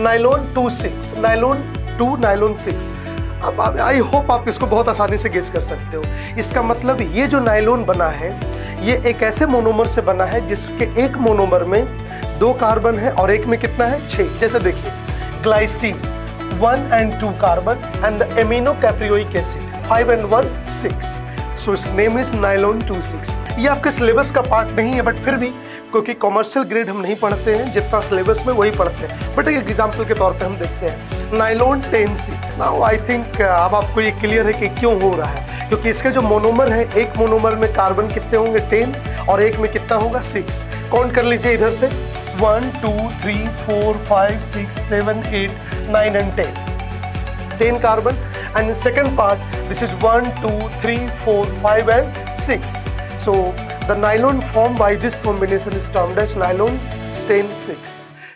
Nylon two six, nylon two, nylon six. अब I hope आप इसको बहुत आसानी से गेस कर सकते हो। इसका मतलब ये जो नाइलोन बना है, ये एक ऐसे मोनोमर से बना है जिसके एक मोनोमर में दो कार्बन है और एक में कितना है? छः जैसे देखिए glycine one and two carbon and the amino caproic acid five and one six so इस name is nylon two six ये आपके सिलेबस का पार्ट नहीं है बट फिर भी, क्योंकि कॉमर्शियल ग्रेड हम नहीं पढ़ते हैं, जितना सिलेबस में वही पढ़ते हैं। बट एक एग्ज़ाम्पल के तौर पर हम देखते हैं। Nylon ten six now I think अब आपको ये क्लियर है कि क्यों हो रहा है। क्योंकि इसके जो मोनोमर है, एक मोनोमर में कार्बन कितने होंगे? टेन और एक में कितना होगा? सिक्स काउंट कर लीजिए इधर से। One two three four five six seven eight nine and ten 10 carbon and in second part this is 1 2 3 4 5 and 6 so the nylon formed by this combination is termed as nylon 10 6